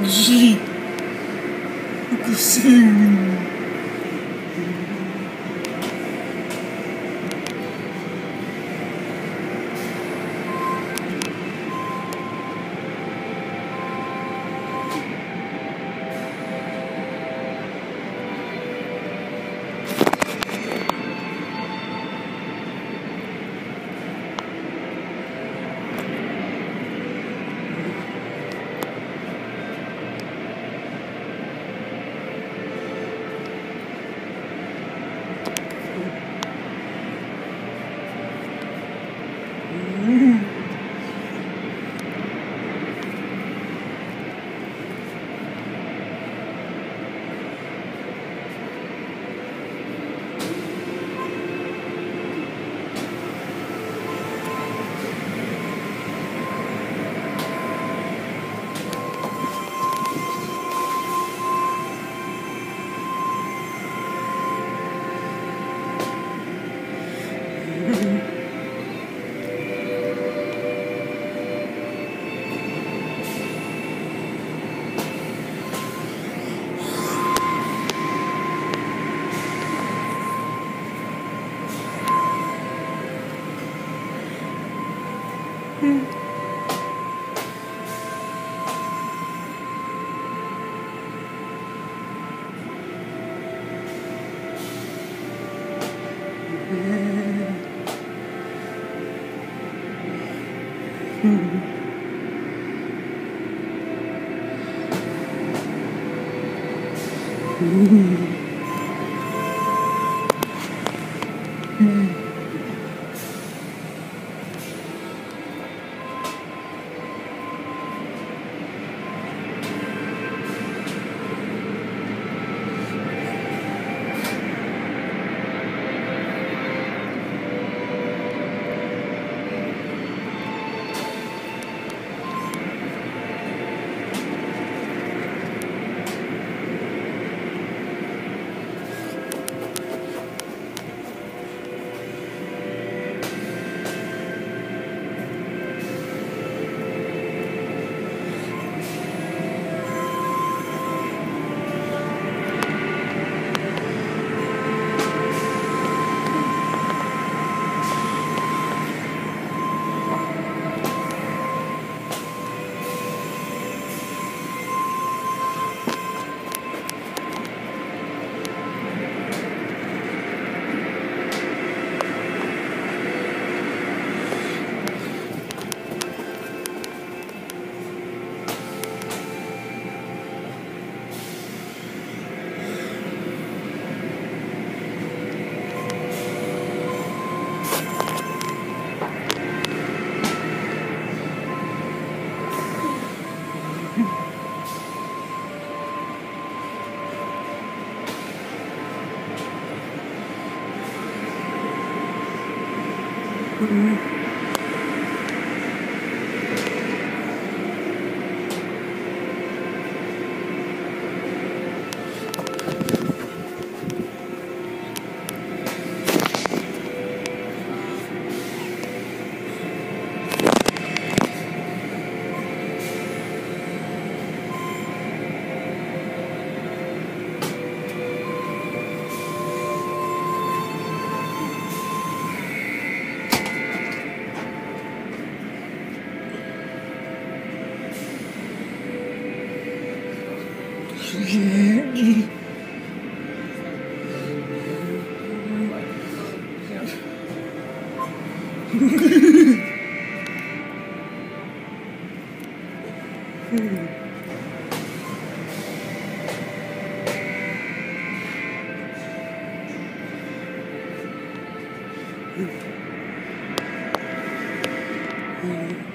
de o que Mm. Mm. Mm. 嗯。嗯嗯嗯嗯嗯嗯